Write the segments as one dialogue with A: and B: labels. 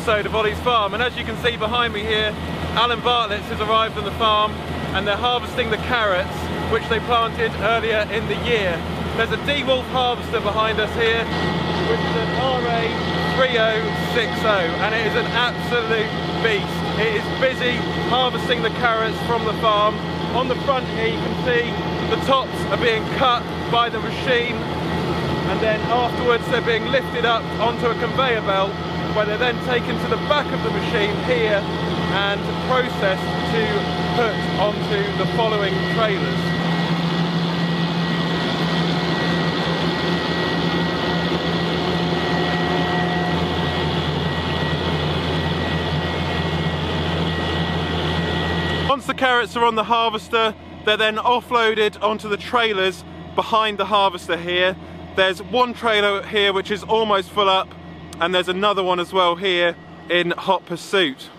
A: episode of Olly's Farm and as you can see behind me here Alan Bartlett's has arrived on the farm and they're harvesting the carrots which they planted earlier in the year. There's a De Wulf harvester behind us here which is an RA3060 and it is an absolute beast. It is busy harvesting the carrots from the farm. On the front here you can see the tops are being cut by the machine and then afterwards they're being lifted up onto a conveyor belt where they're then taken to the back of the machine here and processed to put onto the following trailers. Once the carrots are on the harvester, they're then offloaded onto the trailers behind the harvester here there's one trailer here which is almost full up and there's another one as well here in hot pursuit.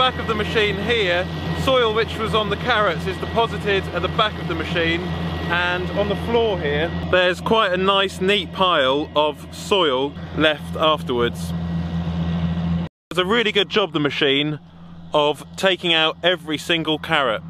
A: Back of the machine here, soil which was on the carrots is deposited at the back of the machine and on the floor here there's quite a nice neat pile of soil left afterwards. Does a really good job the machine of taking out every single carrot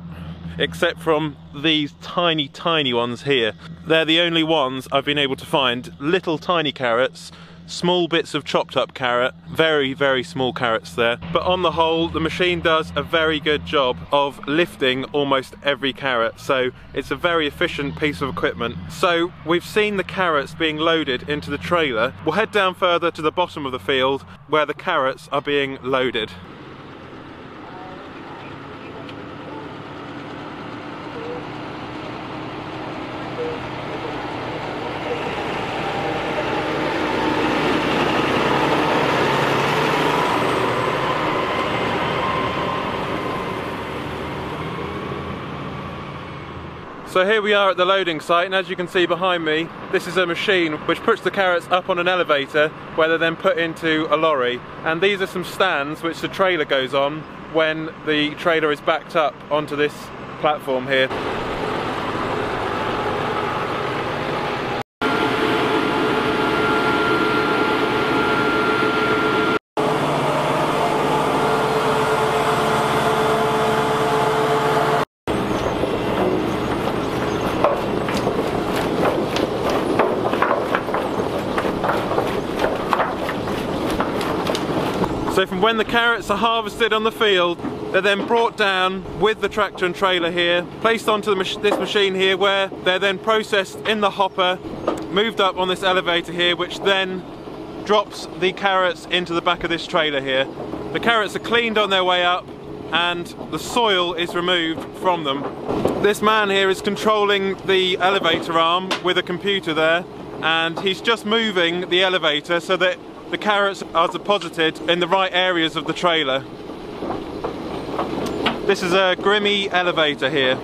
A: except from these tiny tiny ones here. They're the only ones I've been able to find, little tiny carrots small bits of chopped up carrot, very, very small carrots there. But on the whole, the machine does a very good job of lifting almost every carrot. So it's a very efficient piece of equipment. So we've seen the carrots being loaded into the trailer. We'll head down further to the bottom of the field where the carrots are being loaded. So here we are at the loading site and as you can see behind me this is a machine which puts the carrots up on an elevator where they're then put into a lorry and these are some stands which the trailer goes on when the trailer is backed up onto this platform here. So from when the carrots are harvested on the field, they're then brought down with the tractor and trailer here, placed onto mach this machine here where they're then processed in the hopper, moved up on this elevator here, which then drops the carrots into the back of this trailer here. The carrots are cleaned on their way up and the soil is removed from them. This man here is controlling the elevator arm with a computer there and he's just moving the elevator so that the carrots are deposited in the right areas of the trailer. This is a Grimme elevator here.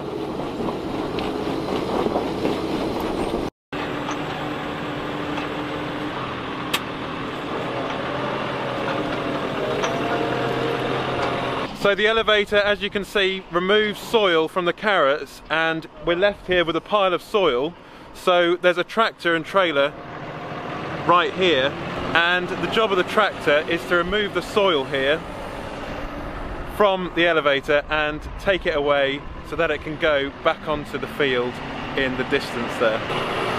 A: So the elevator, as you can see, removes soil from the carrots and we're left here with a pile of soil. So there's a tractor and trailer right here and the job of the tractor is to remove the soil here from the elevator and take it away so that it can go back onto the field in the distance there.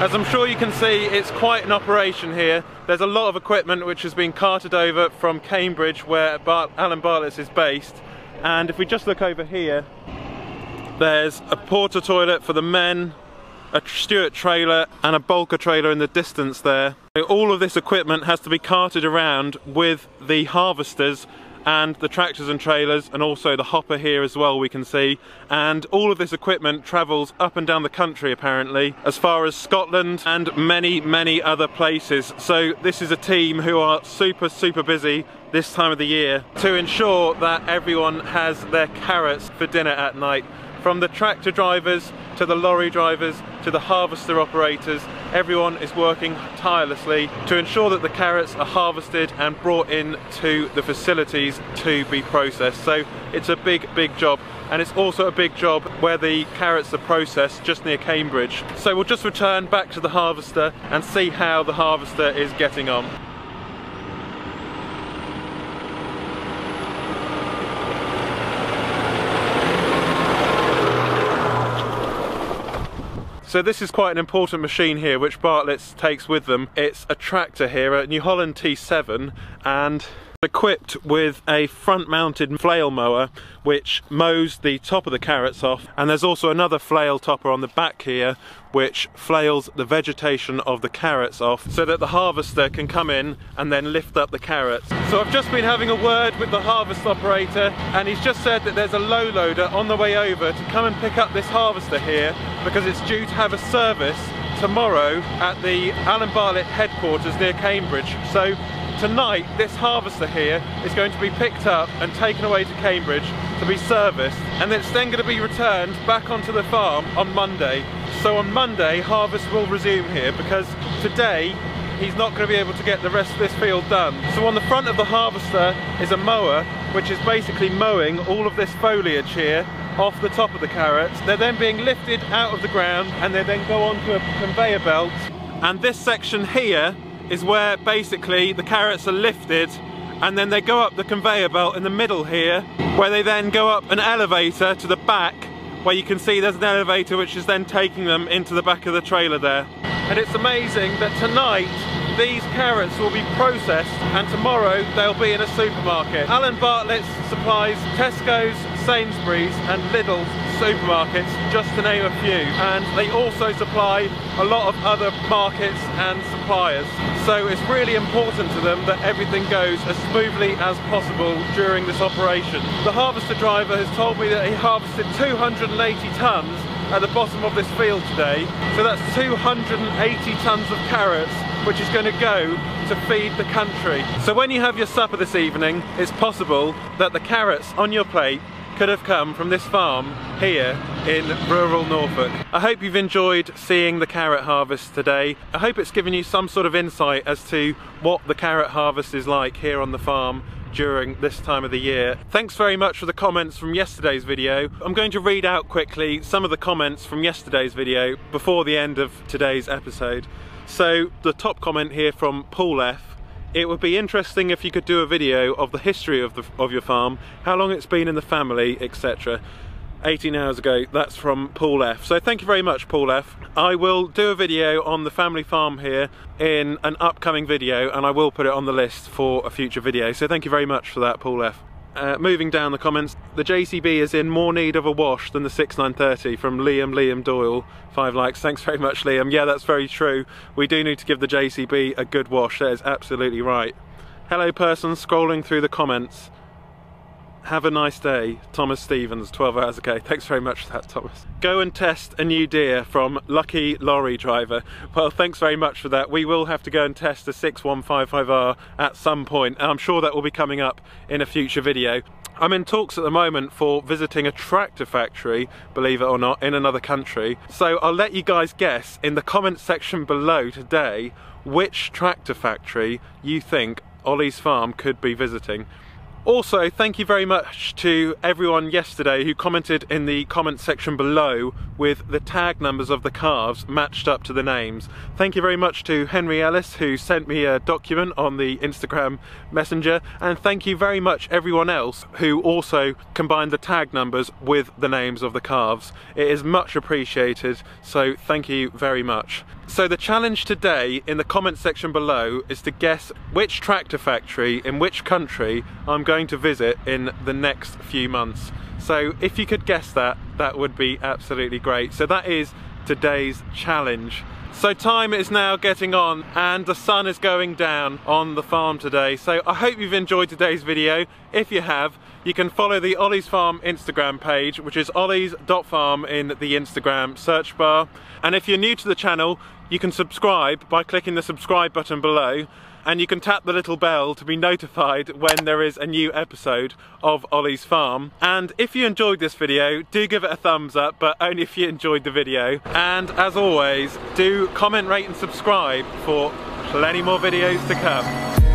A: As I'm sure you can see, it's quite an operation here. There's a lot of equipment which has been carted over from Cambridge where Bart Alan Bartlett's is based. And if we just look over here, there's a porter toilet for the men, a Stuart trailer and a Bolker trailer in the distance there. All of this equipment has to be carted around with the harvesters and the tractors and trailers and also the hopper here as well we can see. And all of this equipment travels up and down the country apparently as far as Scotland and many many other places. So this is a team who are super super busy this time of the year to ensure that everyone has their carrots for dinner at night from the tractor drivers to the lorry drivers to the harvester operators, everyone is working tirelessly to ensure that the carrots are harvested and brought in to the facilities to be processed. So it's a big, big job. And it's also a big job where the carrots are processed just near Cambridge. So we'll just return back to the harvester and see how the harvester is getting on. So this is quite an important machine here which Bartlett's takes with them. It's a tractor here, a New Holland T7 and equipped with a front mounted flail mower which mows the top of the carrots off and there's also another flail topper on the back here which flails the vegetation of the carrots off so that the harvester can come in and then lift up the carrots. So I've just been having a word with the harvest operator and he's just said that there's a low loader on the way over to come and pick up this harvester here because it's due to have a service tomorrow at the Alan Bartlett headquarters near Cambridge. So tonight this harvester here is going to be picked up and taken away to Cambridge to be serviced and it's then going to be returned back onto the farm on Monday. So on Monday harvest will resume here because today he's not going to be able to get the rest of this field done. So on the front of the harvester is a mower which is basically mowing all of this foliage here off the top of the carrots. They're then being lifted out of the ground and they then go onto a conveyor belt and this section here is where basically the carrots are lifted and then they go up the conveyor belt in the middle here where they then go up an elevator to the back where you can see there's an elevator which is then taking them into the back of the trailer there. And it's amazing that tonight these carrots will be processed and tomorrow they'll be in a supermarket. Alan Bartlett supplies Tesco's, Sainsbury's and Lidl's supermarkets, just to name a few. And they also supply a lot of other markets and suppliers. So it's really important to them that everything goes as smoothly as possible during this operation. The harvester driver has told me that he harvested 280 tonnes at the bottom of this field today. So that's 280 tonnes of carrots which is going to go to feed the country. So when you have your supper this evening, it's possible that the carrots on your plate could have come from this farm here in rural Norfolk. I hope you've enjoyed seeing the carrot harvest today. I hope it's given you some sort of insight as to what the carrot harvest is like here on the farm during this time of the year. Thanks very much for the comments from yesterday's video. I'm going to read out quickly some of the comments from yesterday's video before the end of today's episode. So the top comment here from Paul F it would be interesting if you could do a video of the history of, the, of your farm, how long it's been in the family, etc. 18 hours ago, that's from Paul F. So thank you very much, Paul F. I will do a video on the family farm here in an upcoming video and I will put it on the list for a future video. So thank you very much for that, Paul F. Uh, moving down the comments, the JCB is in more need of a wash than the 6930 from Liam Liam Doyle. Five likes, thanks very much Liam. Yeah, that's very true. We do need to give the JCB a good wash, that is absolutely right. Hello person scrolling through the comments. Have a nice day, Thomas Stevens, 12 hours ago. Thanks very much for that, Thomas. Go and test a new Deere from Lucky Lorry Driver. Well, thanks very much for that. We will have to go and test a 6155R at some point, and I'm sure that will be coming up in a future video. I'm in talks at the moment for visiting a tractor factory, believe it or not, in another country. So I'll let you guys guess in the comments section below today which tractor factory you think Olly's Farm could be visiting. Also, thank you very much to everyone yesterday who commented in the comment section below with the tag numbers of the calves matched up to the names. Thank you very much to Henry Ellis who sent me a document on the Instagram messenger and thank you very much everyone else who also combined the tag numbers with the names of the calves. It is much appreciated so thank you very much. So the challenge today in the comment section below is to guess which tractor factory in which country I'm going to visit in the next few months. So if you could guess that, that would be absolutely great. So that is today's challenge. So time is now getting on and the sun is going down on the farm today. So I hope you've enjoyed today's video. If you have, you can follow the Olly's Farm Instagram page, which is ollys.farm in the Instagram search bar. And if you're new to the channel, you can subscribe by clicking the subscribe button below and you can tap the little bell to be notified when there is a new episode of Olly's Farm. And if you enjoyed this video, do give it a thumbs up, but only if you enjoyed the video. And as always, do comment, rate and subscribe for plenty more videos to come.